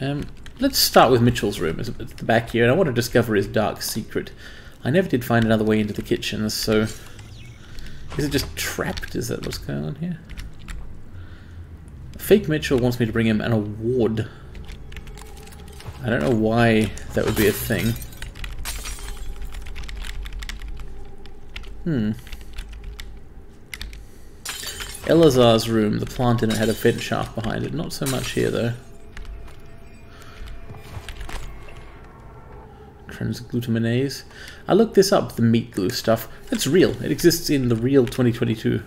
Um, let's start with Mitchell's room. It's at the back here, and I want to discover his dark secret. I never did find another way into the kitchen, so... Is it just trapped? Is that what's going on here? Fake Mitchell wants me to bring him an award. I don't know why that would be a thing. Hmm. Elazar's room, the plant in it had a vent shaft behind it. Not so much here, though. Transglutaminase. I looked this up, the meat glue stuff. That's real. It exists in the real 2022.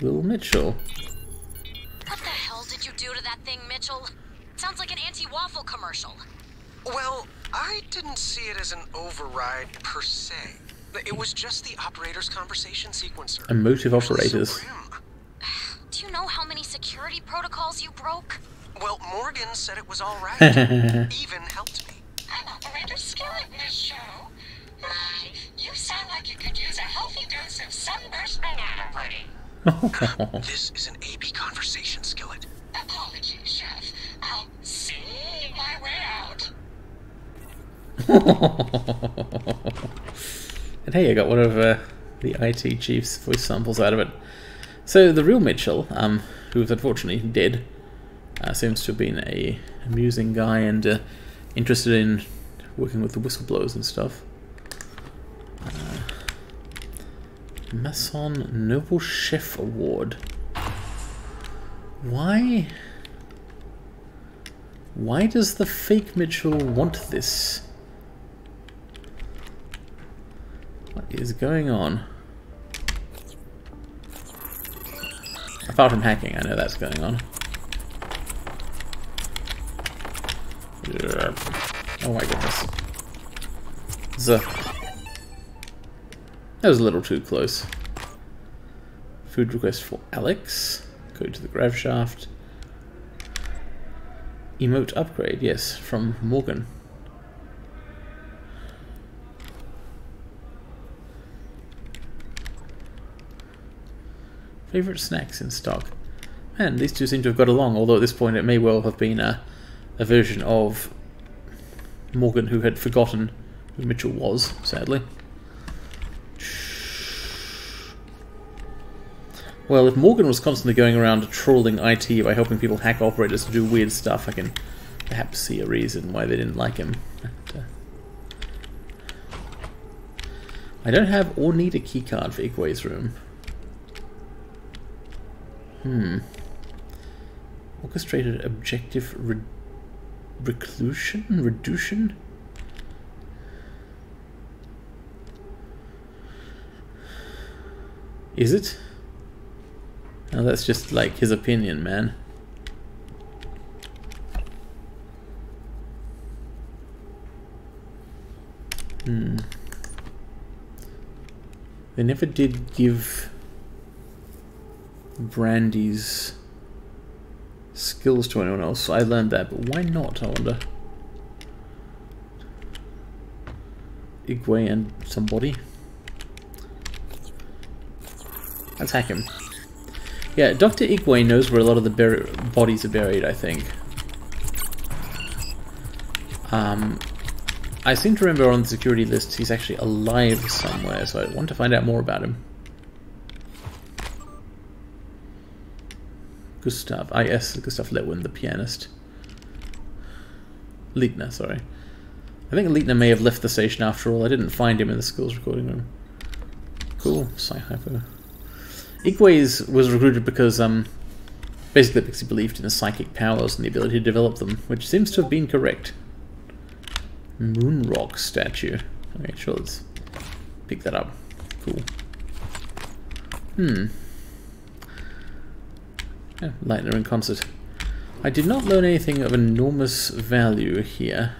Will Mitchell. What the hell did you do to that thing, Mitchell? Sounds like an anti-waffle commercial. Well, I didn't see it as an override per se. It was just the operator's conversation sequencer. Emotive Usually operators. Do you know how many security protocols you broke? Well, Morgan said it was all right. Even helped me. I'm Operator Skillet in this show. My, you sound like you could use a healthy dose of sunburst banana pudding. This is an AB conversation skillet. Apologies, Chef. I'll see my way out. and hey, I got one of uh, the IT chief's voice samples out of it. So the real Mitchell, um, who is unfortunately dead, uh, seems to have been a amusing guy and uh, interested in working with the whistleblowers and stuff. Uh, Mason Noble Chef Award. Why? Why does the fake Mitchell want this? What is going on? Apart from hacking, I know that's going on. Yeah. Oh my goodness. The that was a little too close. Food request for Alex. Go to the grav shaft. Emote upgrade, yes, from Morgan. Favorite snacks in stock. Man, these two seem to have got along, although at this point it may well have been a, a version of Morgan who had forgotten who Mitchell was, sadly. Well, if Morgan was constantly going around trolling IT by helping people hack operators to do weird stuff, I can perhaps see a reason why they didn't like him. Uh, I don't have or need a keycard for Igwe's room. Hmm. Orchestrated objective re reclusion? Reduction? Is it? No, that's just like his opinion, man. Hmm. They never did give Brandy's skills to anyone else. I learned that, but why not, I wonder? Igwe and somebody. Let's hack him. Yeah, Dr. Igwe knows where a lot of the bodies are buried, I think. Um, I seem to remember on the security list he's actually alive somewhere, so I want to find out more about him. Gustav. Yes, Gustav Letwin, the pianist. Leitner, sorry. I think Leitner may have left the station after all. I didn't find him in the school's recording room. Cool. Psy-hyper. Igwe's was recruited because, um, basically because he believed in the psychic powers and the ability to develop them, which seems to have been correct. Moonrock statue. Okay, sure, let's pick that up. Cool. Hmm. Yeah, Leitner in concert. I did not learn anything of enormous value here.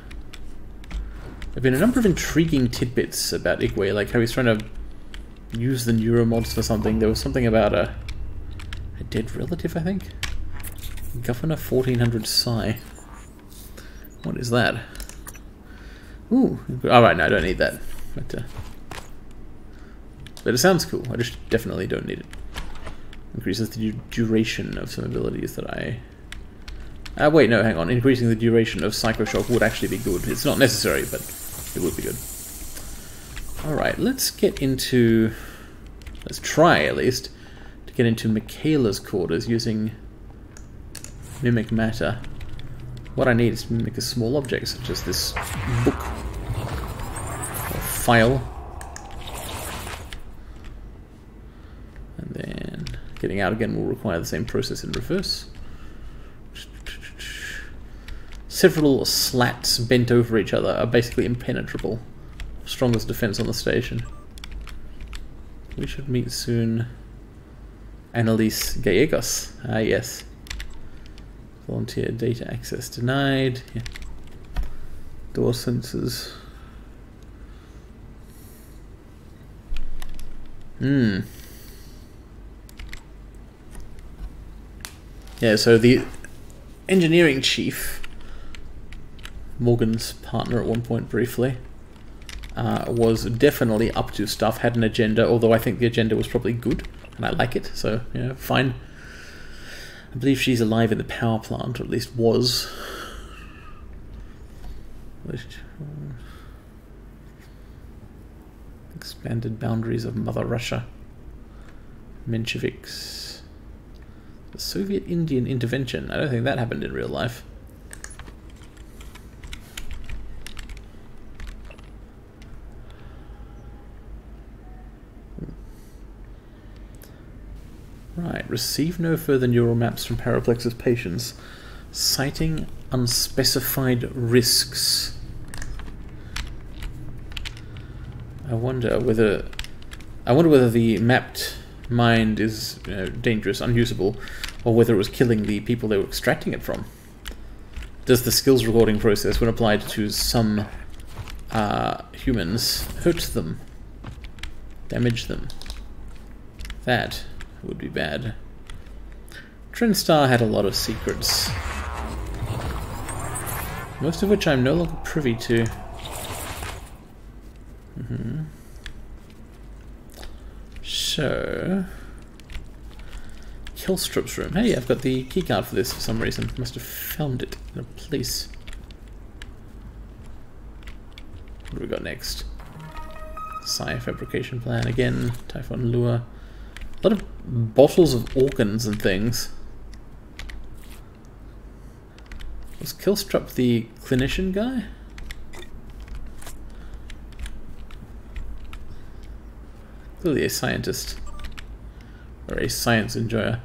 There have been a number of intriguing tidbits about Igwe, like how he's trying to use the neuromods for something. There was something about a, a dead relative, I think? Governor 1400 Psi. What is that? Ooh, alright, no, I don't need that. But, uh, but it sounds cool. I just definitely don't need it. Increases the du duration of some abilities that I Uh, wait, no, hang on. Increasing the duration of Psychoshock would actually be good. It's not necessary, but it would be good. Alright, let's get into... Let's try, at least, to get into Michaela's quarters using Mimic Matter. What I need is to mimic a small object, such as this book or file. And then getting out again will require the same process in reverse. Several slats bent over each other are basically impenetrable. Strongest defense on the station. We should meet soon. Annalise Gallegos. Ah, yes. Volunteer data access denied. Yeah. Door sensors. Hmm. Yeah, so the engineering chief, Morgan's partner at one point briefly, uh, was definitely up to stuff, had an agenda, although I think the agenda was probably good, and I like it, so, you yeah, fine. I believe she's alive in the power plant, or at least was. Expanded boundaries of Mother Russia. Mensheviks. The Soviet Indian intervention. I don't think that happened in real life. Right, receive no further neural maps from Paraplexus patients, citing unspecified risks. I wonder whether I wonder whether the mapped mind is you know, dangerous, unusable, or whether it was killing the people they were extracting it from. Does the skills recording process, when applied to some uh, humans, hurt them, damage them? That would be bad. TranStar had a lot of secrets. Most of which I'm no longer privy to. Mm -hmm. So... Killstrip's room. Hey, I've got the keycard for this for some reason. Must have found it in a place. What do we got next? Psi fabrication plan again. Typhon lure. A lot of bottles of organs and things. Was Killstrup the clinician guy? Clearly a scientist. Or a science enjoyer.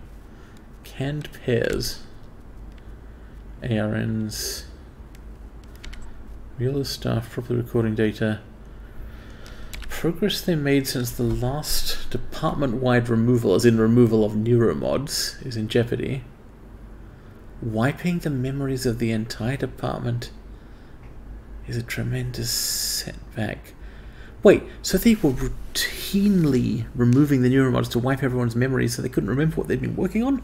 Canned pears. ARNs. Mueller staff properly recording data progress they made since the last department-wide removal, as in removal of neuromods, is in jeopardy. Wiping the memories of the entire department is a tremendous setback. Wait, so they were routinely removing the neuromods to wipe everyone's memories so they couldn't remember what they'd been working on?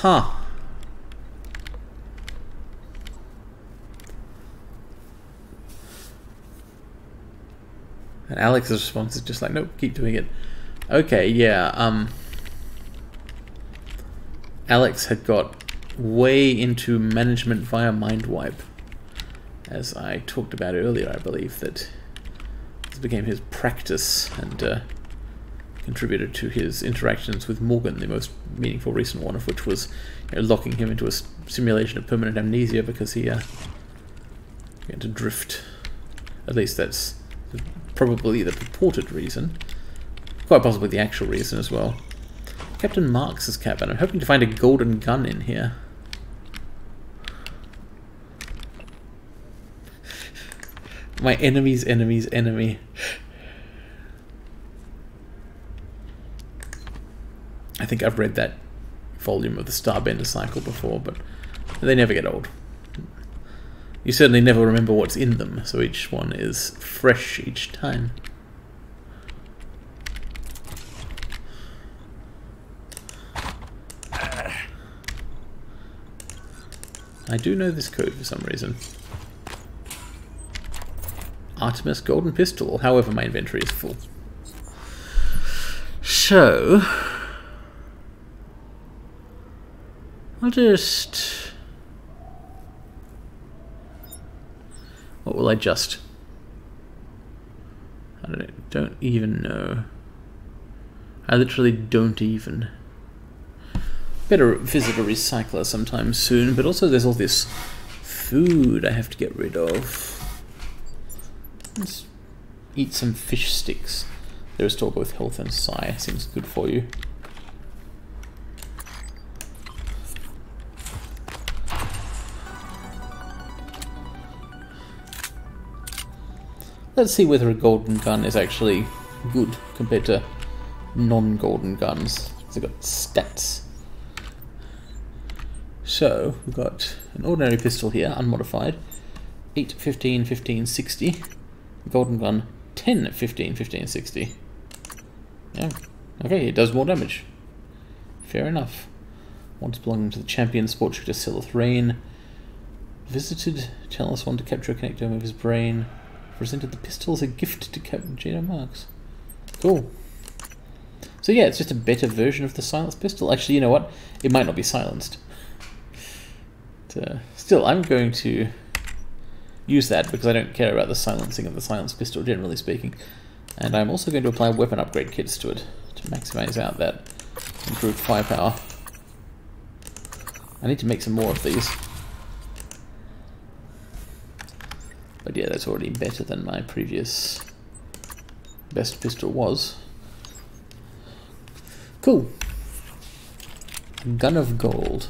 Huh. And Alex's response is just like, nope, keep doing it. Okay, yeah, um... Alex had got way into management via mind wipe. As I talked about earlier, I believe that this became his practice and uh, contributed to his interactions with Morgan, the most meaningful recent one of which was you know, locking him into a simulation of permanent amnesia because he uh, began to drift. At least that's probably the purported reason. Quite possibly the actual reason as well. Captain Marks's cabin. I'm hoping to find a golden gun in here. My enemy's enemy's enemy. I think I've read that volume of the Starbender cycle before, but they never get old. You certainly never remember what's in them, so each one is fresh each time. I do know this code for some reason. Artemis Golden Pistol, however my inventory is full. So, I'll just... What will I just? I don't, don't even know. I literally don't even. Better visit a recycler sometime soon, but also there's all this food I have to get rid of. Let's eat some fish sticks. They restore both health and psi. Seems good for you. Let's see whether a golden gun is actually good compared to non-golden guns. They've got stats. So, we've got an ordinary pistol here, unmodified. 8, 15, 15, 60. Golden gun, 10, 15, 15, 60. Yeah, okay, it does more damage. Fair enough. Once belonging to the champion sports shooter Silith Rain. Visited Talos one to capture a connectome of his brain. Presented the pistol as a gift to Captain Jada Marks. Cool. So yeah, it's just a better version of the silenced pistol. Actually, you know what? It might not be silenced. But, uh, still, I'm going to use that because I don't care about the silencing of the silenced pistol, generally speaking. And I'm also going to apply weapon upgrade kits to it to maximize out that improved firepower. I need to make some more of these. But yeah, that's already better than my previous best pistol was. Cool. Gun of Gold.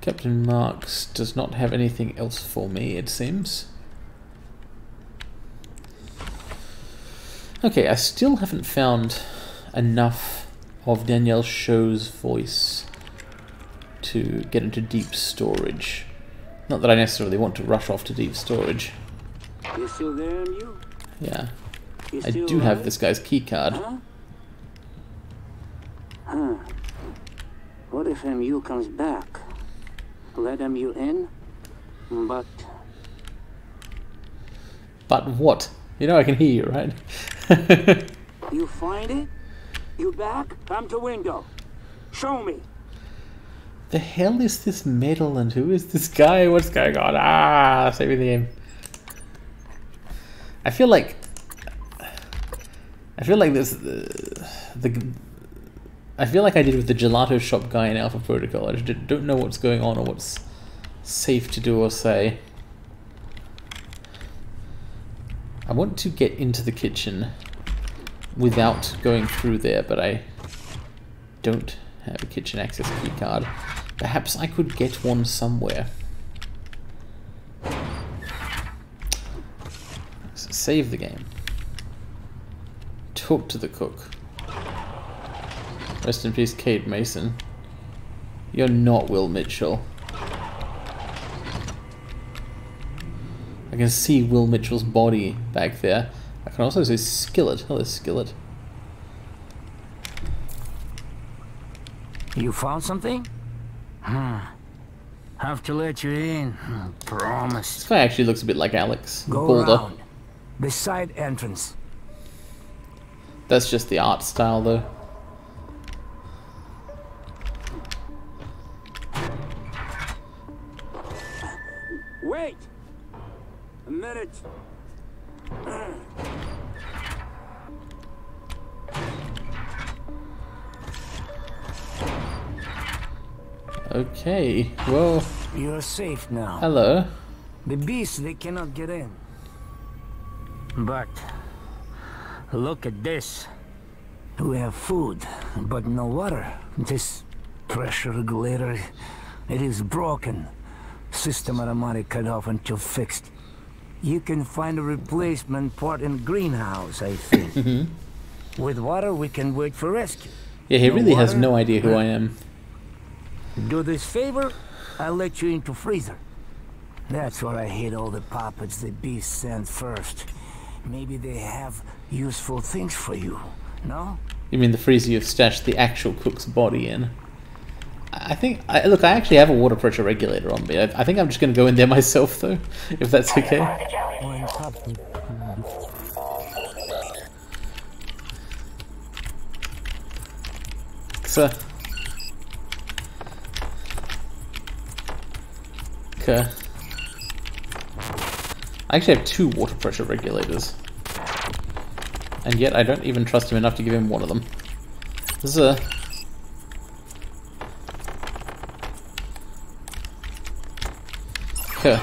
Captain Marks does not have anything else for me, it seems. Okay, I still haven't found enough of Danielle Sho's voice to get into deep storage. Not that I necessarily want to rush off to deep storage. You still there? Yeah. You I do have alive? this guy's keycard. Huh? Huh. What if MU comes back? Let MU in? But But what? You know I can hear you, right? you find it? You back? Come to window. Show me. The hell is this metal and who is this guy? What's going on? Ah, save me the game. I feel like I feel like this uh, the I feel like I did with the gelato shop guy in Alpha Protocol. I just don't know what's going on or what's safe to do or say. I want to get into the kitchen without going through there, but I don't have a kitchen access key card. Perhaps I could get one somewhere. So save the game. Talk to the cook. Rest in peace, Kate Mason. You're not Will Mitchell. I can see Will Mitchell's body back there. I can also see Skillet. Hello, Skillet. You found something? Have to let you in. Promise. This guy actually looks a bit like Alex. Go Balder. around. The side entrance. That's just the art style, though. Okay, well, You're safe now. hello. The beasts, they cannot get in. But look at this. We have food, but no water. This pressure regulator, it is broken. System automatic cut off until fixed. You can find a replacement part in greenhouse, I think. Mm-hmm. With water, we can wait for rescue. Yeah, he No really has no idea who I am. Do this favor, I'll let you into freezer. That's where I hid all the puppets the beast sent first. Maybe they have useful things for you, no? You mean the freezer you've stashed the actual cook's body in? I think. I, look, I actually have a water pressure regulator on me. I, I think I'm just going to go in there myself, though, if that's okay. So, Okay. I actually have two water pressure regulators. And yet I don't even trust him enough to give him one of them. This is a... Okay.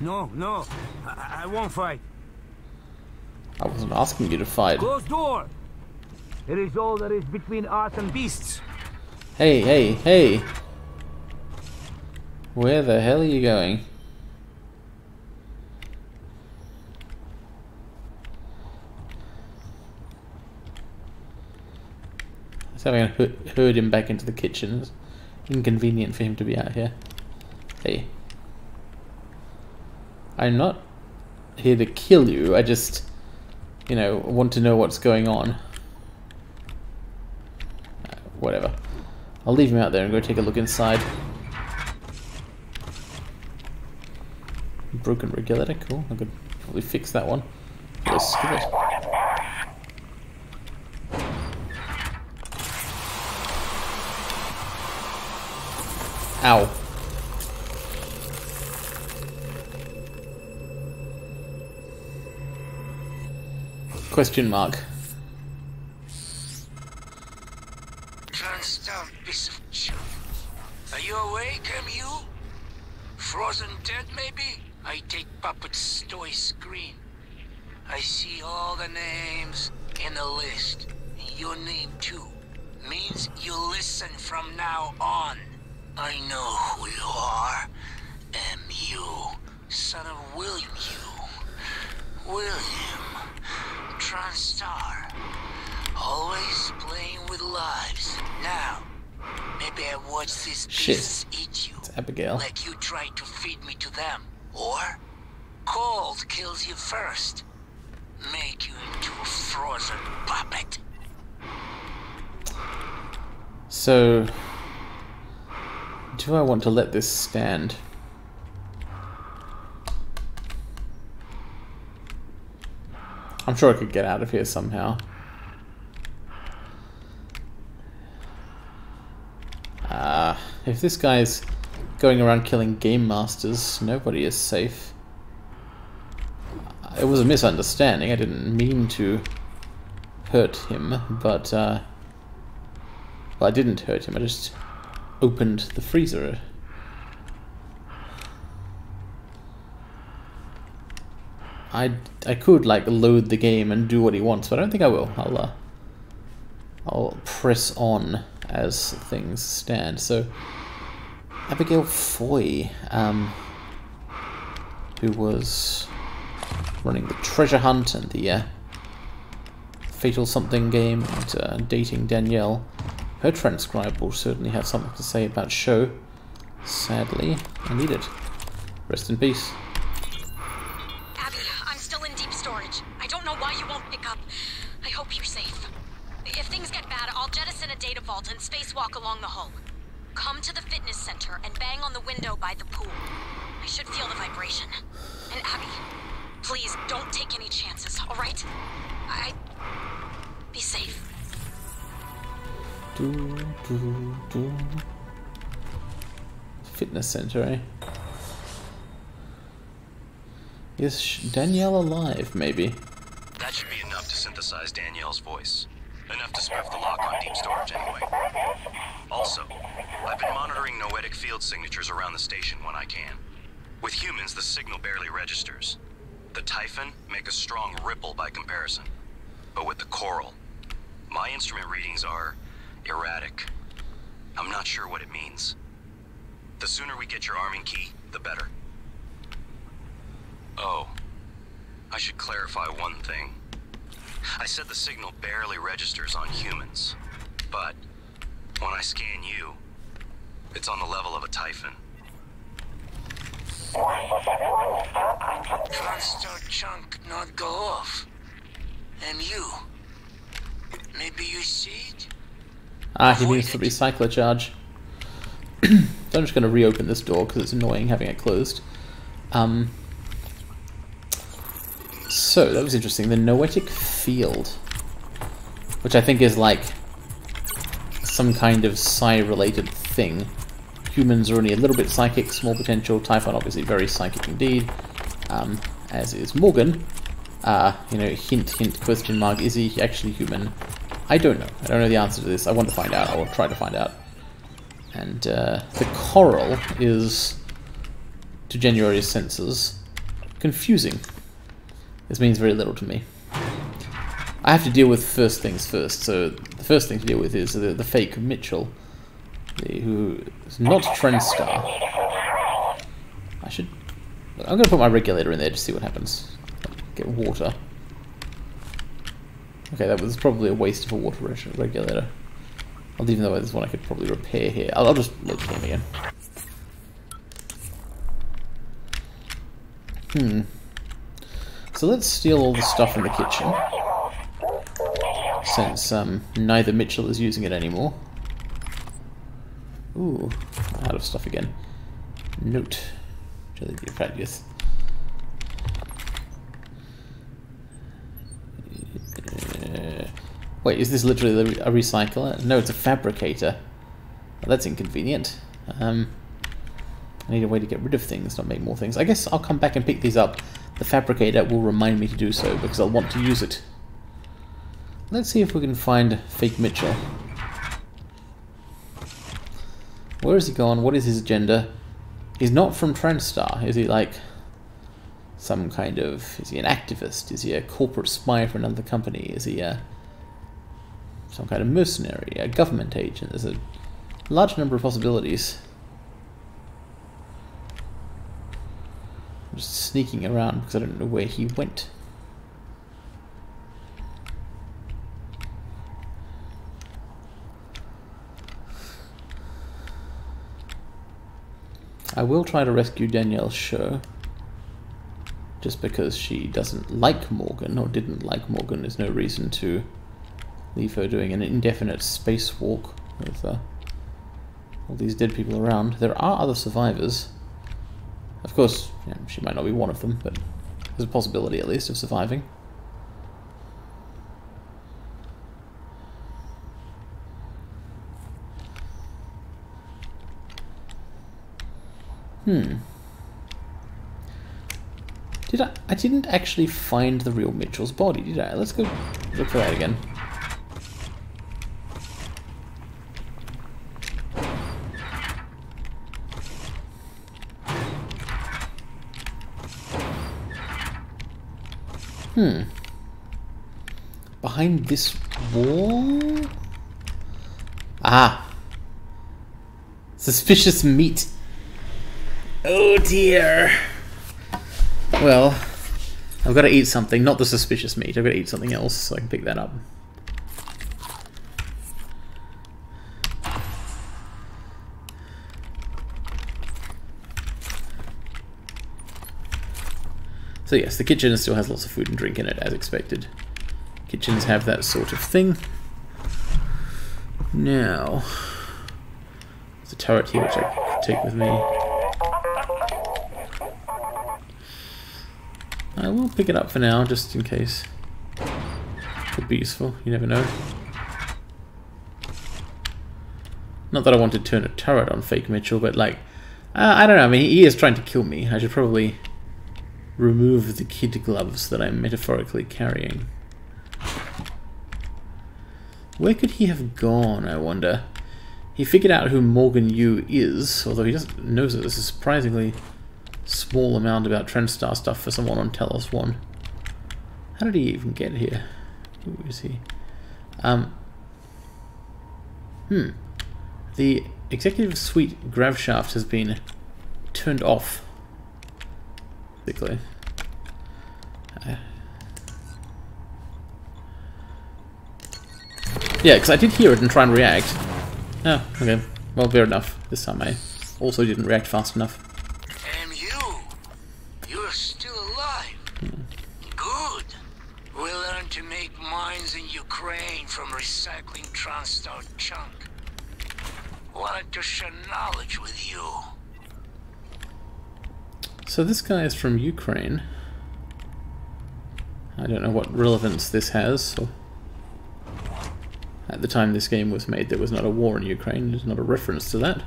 No, no, I, I won't fight. I wasn't asking you to fight. Close door. It is all that is between us and beasts. Hey, hey, hey! Where the hell are you going? So I'm gonna herd him back into the kitchen. It's inconvenient for him to be out here. Hey. I'm not here to kill you, I just, you know, want to know what's going on. Uh, whatever. I'll leave him out there and go take a look inside. Broken regulator, cool. I could probably fix that one. The skillet. Ow. Question mark. Like you tried to feed me to them. Or, cold kills you first. Make you into a frozen puppet. So, do I want to let this stand? I'm sure I could get out of here somehow. Ah, uh, if this guy's going around killing game masters, nobody is safe. It was a misunderstanding. I didn't mean to hurt him, but uh, well, I didn't hurt him. I just opened the freezer. I I could like load the game and do what he wants, but I don't think I will. I'll uh, I'll press on as things stand. So Abigail Foy, um, who was running the treasure hunt and the uh, fatal something game and uh, dating Danielle. Her transcribe will certainly have something to say about Sho. Sadly, I need it. Rest in peace. Abby, I'm still in deep storage. I don't know why you won't pick up. I hope you're safe. If things get bad, I'll jettison a data vault and spacewalk along the hull. Come to the fitness center and bang on the window by the pool. I should feel the vibration. And Abby, please don't take any chances, alright? I... Be safe. Do, do, do. Fitness center, eh? Is Danielle alive, maybe? That should be enough to synthesize Danielle's voice. Enough to spoof the lock on deep storage anyway. I've been monitoring noetic field signatures around the station when I can. With humans, the signal barely registers. The Typhon make a strong ripple by comparison. But with the Coral, my instrument readings are erratic. I'm not sure what it means. The sooner we get your arming key, the better. Oh, I should clarify one thing. I said the signal barely registers on humans, but when I scan you, it's on the level of a Typhon. Constant chunk not go off. And you. Maybe you see it? Ah, he needs to the recycler charge. so I'm just going to reopen this door because it's annoying having it closed. Um, so, that was interesting. The noetic field. Which I think is like some kind of psi-related thing. humans are only a little bit psychic, small potential. Typhon obviously very psychic indeed, um, as is Morgan. Uh, you know, hint, hint, question mark, is he actually human? I don't know. I don't know the answer to this. I want to find out. I will try to find out. And uh, the coral is, to January's senses, confusing. This means very little to me. I have to deal with first things first. So the first thing to deal with is the, the fake Mitchell, the, who is not TranStar. I should. I'm going to put my regulator in there to see what happens. Get water. Okay, that was probably a waste of a water regulator. Well, even though there's one I could probably repair here. I'll, I'll just look him again. Hmm. So let's steal all the stuff in the kitchen. Since um, neither Mitchell is using it anymore. Ooh, out of stuff again. Note. Jelly fat youth. Wait, is this literally a recycler? No, it's a fabricator. Well, that's inconvenient. Um, I need a way to get rid of things, not make more things. I guess I'll come back and pick these up. The fabricator will remind me to do so, because I'll want to use it. Let's see if we can find Fake Mitchell. Where is he gone? What is his agenda? He's not from TranStar. Is he like some kind of... Is he an activist? Is he a corporate spy for another company? Is he a some kind of mercenary, a government agent. There's a large number of possibilities. I'm just sneaking around because I don't know where he went. I will try to rescue Danielle Sho. Just because she doesn't like Morgan, or didn't like Morgan, there's no reason to leave her doing an indefinite spacewalk with uh, all these dead people around. There are other survivors. Of course, yeah, she might not be one of them, but there's a possibility at least of surviving. Hmm. Did I? I didn't actually find the real Mitchell's body, did I? Let's go look for that again. Hmm. Behind this wall? Ah. Suspicious meat. Oh dear. Well, I've got to eat something, not the suspicious meat. I've got to eat something else so I can pick that up. So yes, the kitchen still has lots of food and drink in it, as expected. Kitchens have that sort of thing. Now, there's a turret here which I could take with me. I will pick it up for now, just in case. Could be useful, you never know. Not that I want to turn a turret on fake Mitchell, but like, uh, I don't know, I mean, he is trying to kill me. I should probably remove the kid gloves that I'm metaphorically carrying. Where could he have gone, I wonder? He figured out who Morgan Yu is, although he doesn't knows is surprisingly small amount about TranStar stuff for someone on Talos 1. How did he even get here? Who is he? Um, hmm. The executive suite grav shaft has been turned off basically. Uh, yeah, because I did hear it and try and react. Oh, okay. Well, fair enough. This time I also didn't react fast enough. And you! You're still alive. Hmm. Good. We learned to make mines in Ukraine from recycling TranStar junk. Wanted to share knowledge with you. So this guy is from Ukraine. I don't know what relevance this has. So at the time this game was made, there was not a war in Ukraine. There's not a reference to that.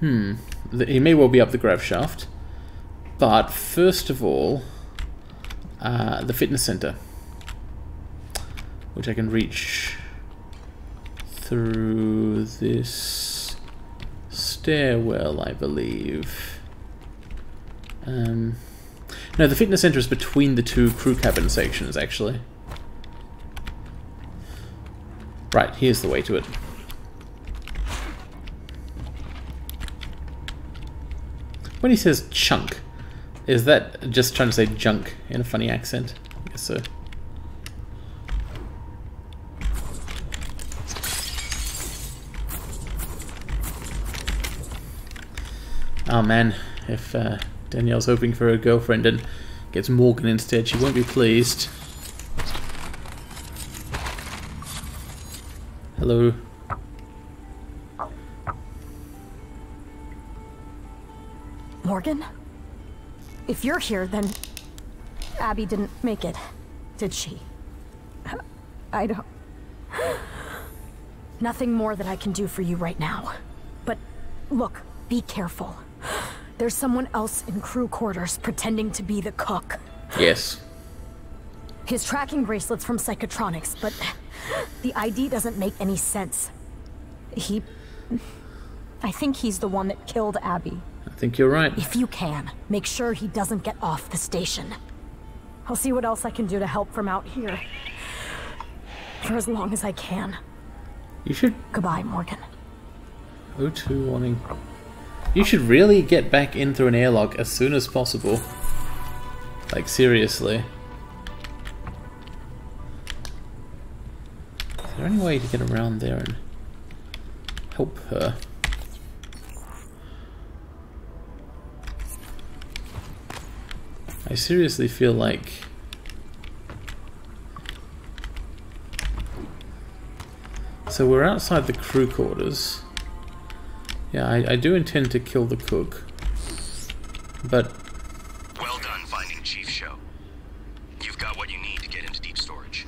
Hmm. The- He may well be up the grav shaft. But first of all, uh, the fitness center, which I can reach through this stairwell, I believe. Um, no, the fitness center is between the two crew cabin sections, actually. Right, here's the way to it. When he says chunk, is that just trying to say junk in a funny accent? I guess so. Oh man, if uh, Danielle's hoping for a girlfriend and gets Morgan instead, she won't be pleased. Hello. Morgan? If you're here, then Abby didn't make it, did she? I don't... Nothing more that I can do for you right now. But look, be careful. There's someone else in crew quarters pretending to be the cook. Yes. His tracking bracelet's from Psychotronics, but the ID doesn't make any sense. He... I think he's the one that killed Abby. I think you're right. If you can, make sure he doesn't get off the station. I'll see what else I can do to help from out here. For as long as I can. You should Goodbye, Morgan. O2 warning. You should really get back in through an airlock as soon as possible. Like, seriously. Is there any way to get around there and help her? I seriously feel like So we're outside the crew quarters. Yeah, I, I do intend to kill the cook. But Well done finding Chief Sho. You've got what you need to get into deep storage.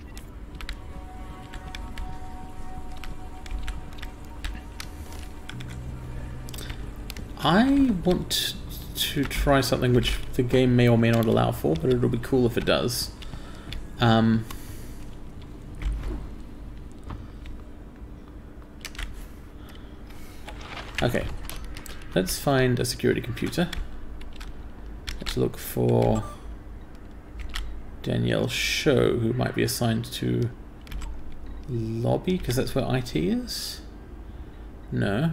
I want to try something which the game may or may not allow for, but it'll be cool if it does. Um, okay, let's find a security computer. Let's look for Danielle Sho, who might be assigned to lobby, because that's where IT is? No.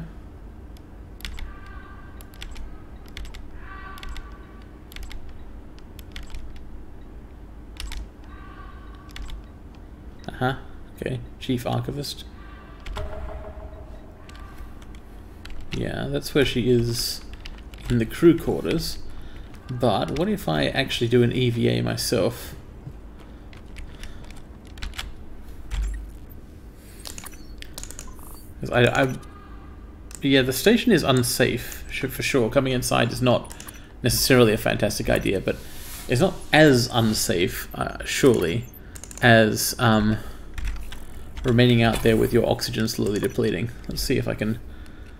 Uh-huh. Okay. Chief Archivist. Yeah, that's where she is in the crew quarters. But what if I actually do an EVA myself? I, I, yeah, the station is unsafe for sure. Coming inside is not necessarily a fantastic idea, but it's not as unsafe, uh, surely, as um, remaining out there with your oxygen slowly depleting. Let's see if I can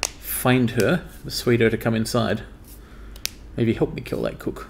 find her, persuade her to come inside. Maybe help me kill that cook.